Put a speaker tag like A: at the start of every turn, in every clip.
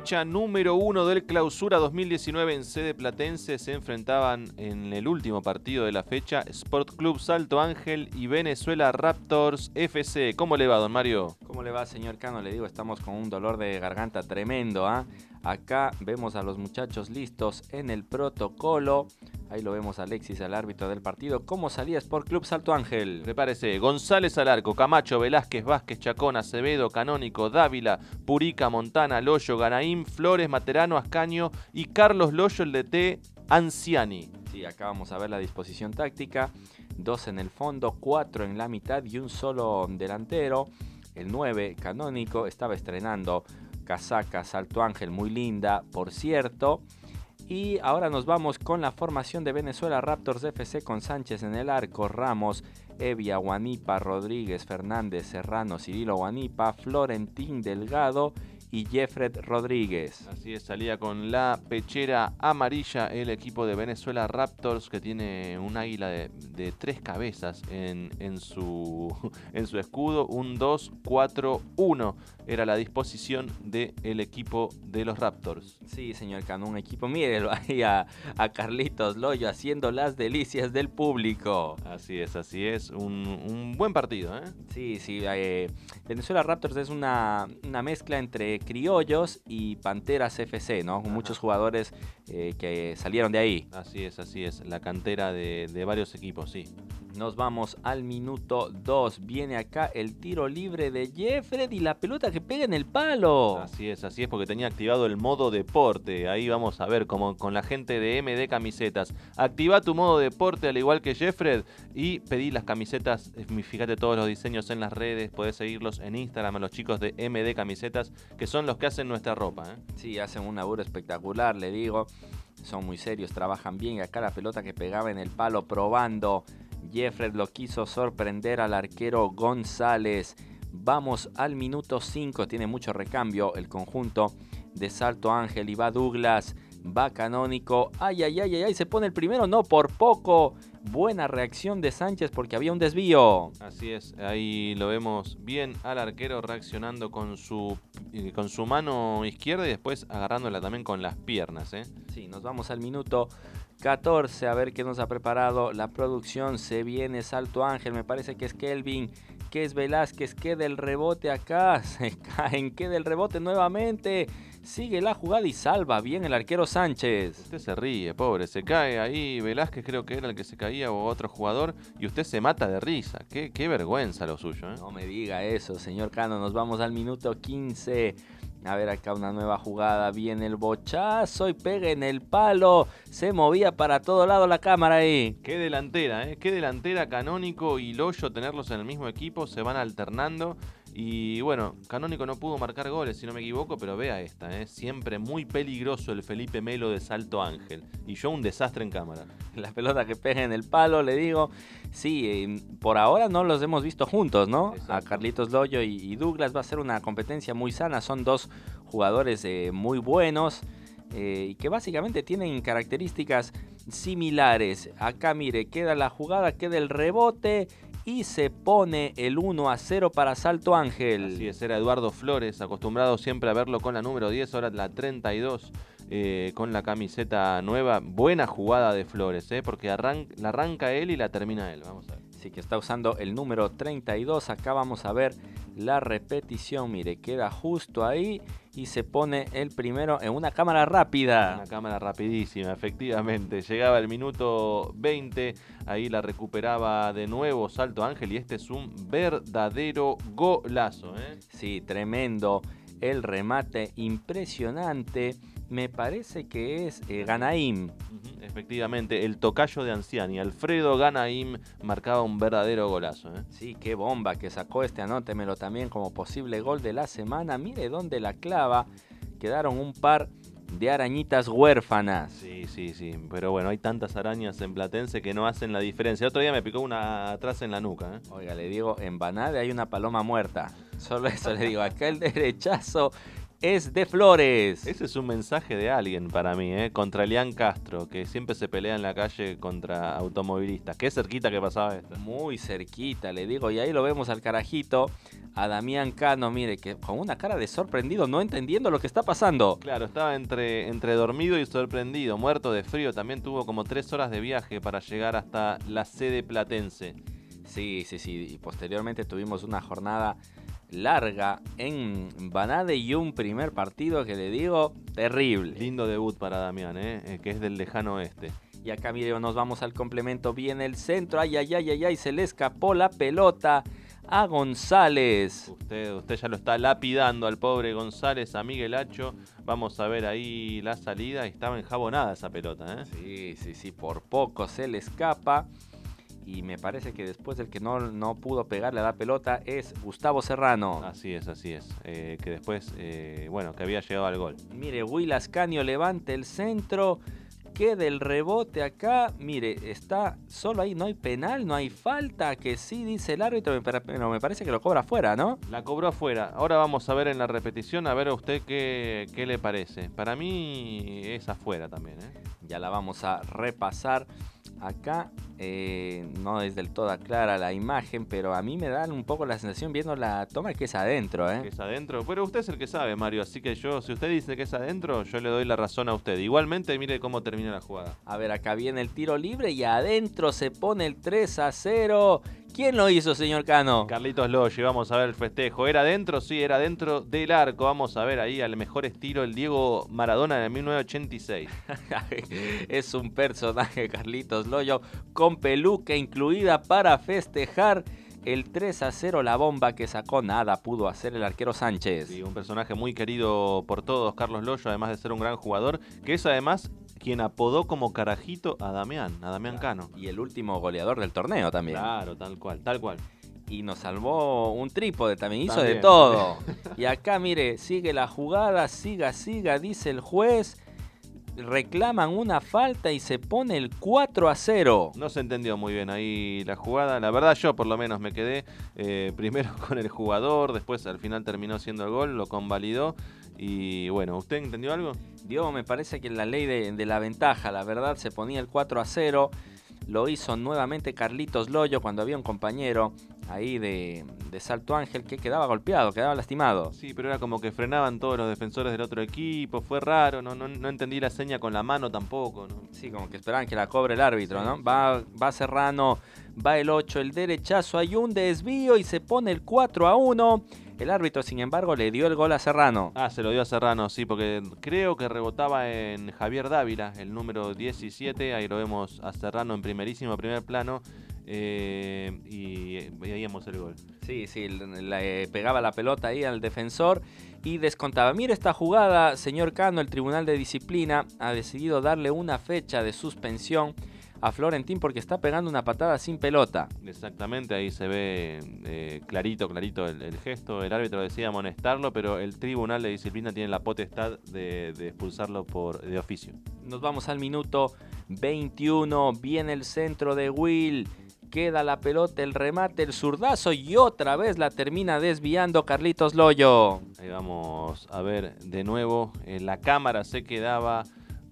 A: fecha número uno del clausura 2019 en sede platense se enfrentaban en el último partido de la fecha Sport Club Salto Ángel y Venezuela Raptors FC. ¿Cómo le va, don Mario?
B: ¿Cómo le va, señor Cano? Le digo, estamos con un dolor de garganta tremendo. ¿ah? Acá vemos a los muchachos listos en el protocolo. Ahí lo vemos Alexis, el árbitro del partido. ¿Cómo salía Sport Club Salto Ángel?
A: parece González Alarco, Camacho, Velázquez, Vázquez, Chacón, Acevedo, Canónico, Dávila, Purica, Montana, Loyo, Ganaín, Flores, Materano, Ascaño y Carlos Loyo, el DT, Anciani.
B: Sí, acá vamos a ver la disposición táctica. Dos en el fondo, cuatro en la mitad y un solo delantero. El 9, Canónico, estaba estrenando casaca Salto Ángel, muy linda, por cierto. Y ahora nos vamos con la formación de Venezuela Raptors FC con Sánchez en el arco, Ramos, Evia, Guanipa, Rodríguez, Fernández, Serrano, Cirilo Guanipa, Florentín Delgado y Jeffred Rodríguez.
A: Así es, salía con la pechera amarilla el equipo de Venezuela Raptors que tiene un águila de, tres cabezas en, en, su, en su escudo, un 2-4-1 era la disposición del equipo de los Raptors.
B: Sí, señor Cano, un equipo, mírelo ahí a, a, Carlitos Loyo haciendo las delicias del público.
A: Así es, así es, un, buen partido. ¿eh?
B: Sí, sí, eh, Venezuela Raptors es una, una mezcla entre criollos y Panteras FC, ¿no? Con muchos jugadores eh, que salieron de ahí.
A: Así es, así es, la cantera de, de varios equipos, sí.
B: Nos vamos al minuto 2. Viene acá el tiro libre de Jeffred y la pelota que pega en el palo.
A: Así es, así es, porque tenía activado el modo deporte. Ahí vamos a ver, como con la gente de MD Camisetas. Activa tu modo deporte al igual que Jeffred y pedí las camisetas. Fíjate todos los diseños en las redes. Podés seguirlos en Instagram a los chicos de MD Camisetas, que son los que hacen nuestra ropa. ¿eh?
B: Sí, hacen un laburo espectacular, le digo. Son muy serios, trabajan bien. Y acá la pelota que pegaba en el palo probando Jeffred lo quiso sorprender al arquero González. Vamos al minuto 5, tiene mucho recambio el conjunto de Salto Ángel y va Douglas, va Canónico. Ay, ay, ay, ay, ay, se pone el primero, no por poco. Buena reacción de Sánchez porque había un desvío.
A: Así es, ahí lo vemos bien al arquero reaccionando con su, eh, con su mano izquierda y después agarrándola también con las piernas. ¿eh?
B: Sí, nos vamos al minuto 14, a ver qué nos ha preparado la producción. Se viene Salto Ángel, me parece que es Kelvin, que es Velázquez, que del rebote acá, se caen, que del rebote nuevamente. Sigue la jugada y salva bien el arquero Sánchez.
A: Usted se ríe, pobre, se cae ahí. Velázquez creo que era el que se caía o otro jugador y usted se mata de risa. Qué, qué vergüenza lo suyo. ¿eh?
B: No me diga eso, señor Cano. Nos vamos al minuto 15. A ver acá una nueva jugada. Viene el bochazo y pega en el palo. Se movía para todo lado la cámara ahí.
A: Qué delantera, ¿eh? Qué delantera Canónico y Loyo tenerlos en el mismo equipo. Se van alternando. Y bueno, Canónico no pudo marcar goles, si no me equivoco, pero vea esta, ¿eh? siempre muy peligroso el Felipe Melo de Salto Ángel. Y yo un desastre en cámara.
B: La pelota que pega en el palo, le digo. Sí, eh, por ahora no los hemos visto juntos, ¿no? A Carlitos Loyo y, Douglas va a ser una competencia muy sana. Son dos jugadores eh, muy buenos eh, y que básicamente tienen características similares. Acá mire, queda la jugada, queda el rebote y se pone el 1 a 0 para Salto Ángel.
A: Así es, era Eduardo Flores, acostumbrado siempre a verlo con la número 10, ahora la 32 eh, con la camiseta nueva. Buena jugada de Flores, eh, porque la arranca él y la termina él. Vamos a ver.
B: Sí, que está usando el número 32. Acá vamos a ver la repetición. Mire, queda justo ahí y se pone el primero en una cámara rápida.
A: Una cámara rapidísima, efectivamente. Llegaba el minuto 20, ahí la recuperaba de nuevo Salto Ángel y este es un verdadero golazo. ¿eh?
B: Sí, tremendo. El remate impresionante me parece que es eh, Ganaim.
A: efectivamente, el tocayo de Anciani, Alfredo Ganaim, marcaba un verdadero golazo. ¿eh?
B: Sí, qué bomba que sacó este, anótemelo también como posible gol de la semana. Mire dónde la clava. Quedaron un par de arañitas huérfanas.
A: Sí, sí, sí. Pero bueno, hay tantas arañas en Platense que no hacen la diferencia. Otro día me picó una atrás en la nuca. ¿eh?
B: Oiga, le digo, en Banade hay una paloma muerta. Solo eso le digo. Acá el derechazo es de Flores.
A: Ese es un mensaje de alguien para mí, ¿eh? contra Elian Castro, que siempre se pelea en la calle contra automovilistas. Qué cerquita que pasaba esto.
B: Muy cerquita, le digo, y ahí lo vemos al carajito, a Damián Cano, mire, que con una cara de sorprendido, no entendiendo lo que está pasando.
A: Claro, estaba entre, entre dormido y sorprendido, muerto de frío. También tuvo como tres horas de viaje para llegar hasta la sede platense.
B: Sí, sí, sí, y posteriormente tuvimos una jornada larga en Banade y un primer partido que le digo terrible.
A: Lindo debut para Damián, ¿eh? Eh, que es del lejano oeste.
B: Y acá, mire, nos vamos al complemento. Viene el centro. Ay, ay, ay, ay, ay. Se le escapó la pelota a González.
A: Usted, usted ya lo está lapidando al pobre González, a Miguel Hacho. Vamos a ver ahí la salida. Estaba enjabonada esa pelota, ¿eh?
B: Sí, sí, sí. Por poco se le escapa y me parece que después el que no, no pudo pegarle a la pelota es Gustavo Serrano.
A: Así es, así es. Eh, que después, eh, bueno, que había llegado al gol.
B: Mire, Will Ascanio levanta el centro, queda el rebote acá. Mire, está solo ahí, no hay penal, no hay falta, que sí dice el árbitro, pero me parece que lo cobra afuera, ¿no?
A: La cobró afuera. Ahora vamos a ver en la repetición, a ver a usted qué, qué le parece. Para mí es afuera también, ¿eh?
B: Ya la vamos a repasar acá eh, no es del todo clara la imagen, pero a mí me da un poco la sensación viendo la toma que es adentro, ¿eh?
A: Que es adentro. Pero usted es el que sabe, Mario, así que yo, si usted dice que es adentro, yo le doy la razón a usted. Igualmente, mire cómo termina la jugada.
B: A ver, acá viene el tiro libre y adentro se pone el 3 a 0. ¿Quién lo hizo, señor Cano?
A: Carlitos Loye, vamos a ver el festejo. ¿Era adentro? Sí, era dentro del arco. Vamos a ver ahí al mejor estilo el Diego Maradona de 1986.
B: es un personaje, Carlitos Loyo, con peluca incluida para festejar el 3 a 0, la bomba que sacó, nada pudo hacer el arquero Sánchez.
A: Sí, un personaje muy querido por todos, Carlos Loyo, además de ser un gran jugador, que es además quien apodó como carajito a Damián, a Damián Cano.
B: Y el último goleador del torneo también.
A: Claro, tal cual, tal cual.
B: Y nos salvó un trípode, también hizo de todo. y acá, mire, sigue la jugada, siga, siga, dice el juez reclaman una falta y se pone el 4 a 0.
A: No se entendió muy bien ahí la jugada. La verdad yo por lo menos me quedé eh, primero con el jugador, después al final terminó siendo el gol, lo convalidó. Y bueno, ¿usted entendió algo?
B: Dios, me parece que la ley de, de la ventaja, la verdad, se ponía el 4 a 0. Lo hizo nuevamente Carlitos Loyo cuando había un compañero ahí de, Salto Ángel que quedaba golpeado, quedaba lastimado.
A: Sí, pero era como que frenaban todos los defensores del otro equipo, fue raro, no, no, entendí la seña con la mano tampoco. ¿no?
B: Sí, como que esperaban que la cobre el árbitro, ¿no? Va, va Serrano, va el 8, el derechazo, hay un desvío y se pone el 4 a 1. El árbitro, sin embargo, le dio el gol a Serrano.
A: Ah, se lo dio a Serrano, sí, porque creo que rebotaba en Javier Dávila, el número 17. Ahí lo vemos a Serrano en primerísimo primer plano. Eh, y veíamos el gol.
B: Sí, sí, le pegaba la pelota ahí al defensor y descontaba. Mire esta jugada, señor Cano, el Tribunal de Disciplina ha decidido darle una fecha de suspensión a Florentín porque está pegando una patada sin pelota.
A: Exactamente, ahí se ve eh, clarito, clarito el, gesto. El árbitro decía amonestarlo, pero el tribunal de disciplina tiene la potestad de, de, expulsarlo por de oficio.
B: Nos vamos al minuto 21. Viene el centro de Will. Queda la pelota, el remate, el zurdazo y otra vez la termina desviando Carlitos Loyo.
A: Ahí vamos a ver de nuevo. la cámara se quedaba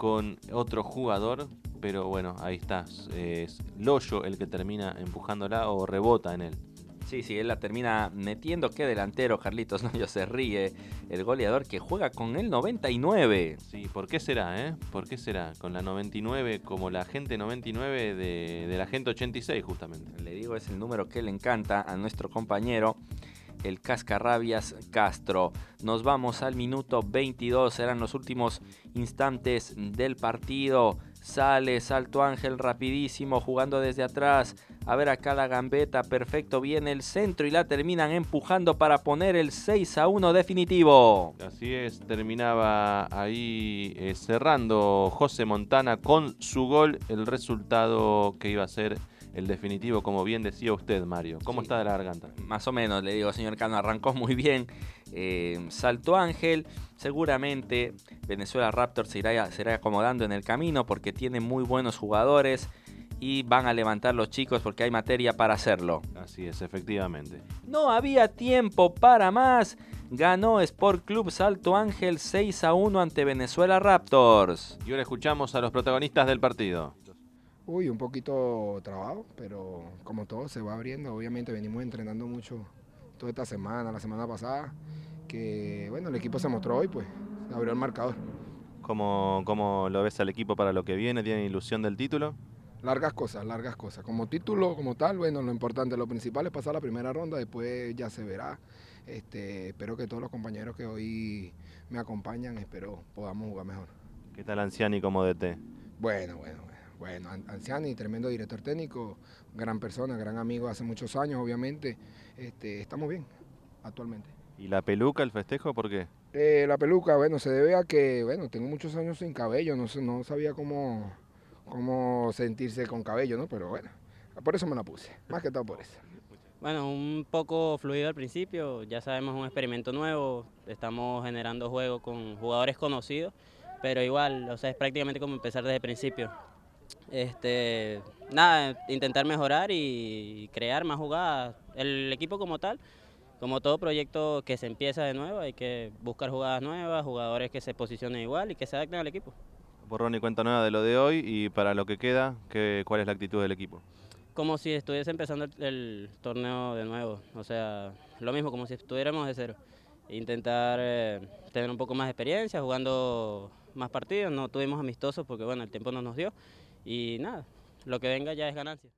A: con otro jugador pero bueno, ahí está. Es Loyo el que termina empujándola o rebota en él.
B: Sí, sí, él la termina metiendo. Qué delantero, Carlitos Loyo se ríe. El goleador que juega con el 99.
A: Sí, ¿por qué será, eh? ¿Por qué será? Con la 99 como la gente 99 de, de la gente 86, justamente.
B: Le digo, es el número que le encanta a nuestro compañero el Cascarrabias Castro. Nos vamos al minuto 22, serán los últimos instantes del partido. Sale Salto Ángel rapidísimo, jugando desde atrás. A ver acá la gambeta, perfecto, viene el centro y la terminan empujando para poner el 6 a 1 definitivo.
A: Así es, terminaba ahí eh, cerrando José Montana con su gol el resultado que iba a ser el definitivo, como bien decía usted, Mario. ¿Cómo está de la garganta?
B: Más o menos, le digo, señor Cano, arrancó muy bien. Eh, Salto Ángel, seguramente Venezuela Raptor se irá, se irá acomodando en el camino porque tiene muy buenos jugadores y van a levantar los chicos porque hay materia para hacerlo.
A: Así es, efectivamente.
B: No había tiempo para más. ganó Sport Club Salto Ángel 6 a 1 ante Venezuela Raptors.
A: Y ahora escuchamos a los protagonistas del partido.
C: Uy, un poquito trabajo, pero como todo se va abriendo, obviamente venimos entrenando mucho toda esta semana, la semana pasada, que bueno, el equipo se mostró hoy, pues abrió el marcador.
A: ¿Cómo, ¿Cómo lo ves al equipo para lo que viene? ¿Tienen ilusión del título?
C: Largas cosas, largas cosas. Como título, como tal, bueno, lo importante, lo principal es pasar la primera ronda, después ya se verá. Este, espero que todos los compañeros que hoy me acompañan, espero podamos jugar mejor.
A: ¿Qué tal Anciani como DT?
C: Bueno, bueno, bueno. Bueno, Anciani, tremendo director técnico, gran persona, gran amigo hace muchos años, obviamente. Este, estamos bien actualmente.
A: ¿Y la peluca, el festejo, por qué?
C: Eh, la peluca, bueno, se debe a que, bueno, tengo muchos años sin cabello, no, no sabía cómo, cómo sentirse con cabello, ¿no? Pero bueno, por eso me la puse, más que todo por eso.
D: Bueno, un poco fluido al principio, ya sabemos un experimento nuevo, estamos generando juegos con jugadores conocidos, pero igual, o sea, es prácticamente como empezar desde el principio. Este, nada, intentar mejorar y crear más jugadas. El equipo como tal, como todo proyecto que se empieza de nuevo, hay que buscar jugadas nuevas, jugadores que se posicionen igual y que se adapten al equipo.
A: Borrón y cuenta nueva de lo de hoy y para lo que queda, ¿qué, ¿cuál es la actitud del equipo?
D: Como si estuviese empezando el, el torneo de nuevo, o sea, lo mismo, como si estuviéramos de cero. Intentar eh, tener un poco más de experiencia, jugando más partidos, no tuvimos amistosos porque bueno, el tiempo no nos dio y nada, lo que venga ya es ganancia.